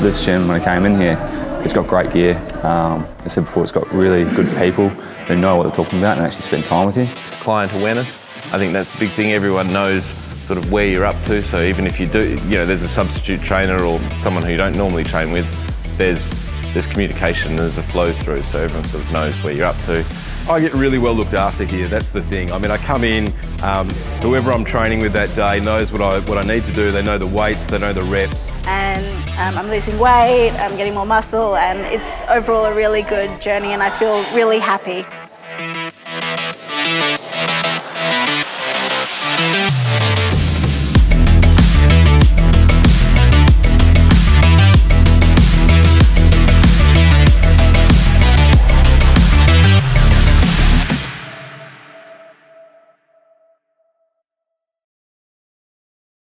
question when I came in here. It's got great gear. Um, I said before, it's got really good people who know what they're talking about and actually spend time with you. Client awareness, I think that's the big thing. Everyone knows sort of where you're up to. So even if you do, you know, there's a substitute trainer or someone who you don't normally train with, there's there's communication, there's a flow through, so everyone sort of knows where you're up to. I get really well looked after here, that's the thing. I mean, I come in, um, whoever I'm training with that day knows what I, what I need to do, they know the weights, they know the reps. And um, I'm losing weight, I'm getting more muscle, and it's overall a really good journey, and I feel really happy.